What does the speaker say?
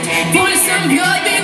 Pulling some good